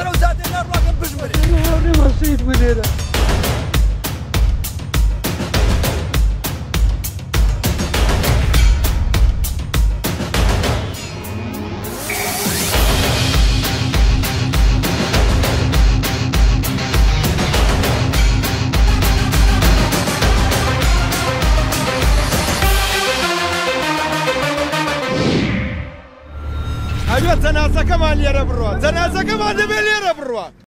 سنه وزادنا الرقم بجمري ئەگە جەنازەکەمان لێرە بڕوە جەنازەکەمان دەبێت لێرە بڕوە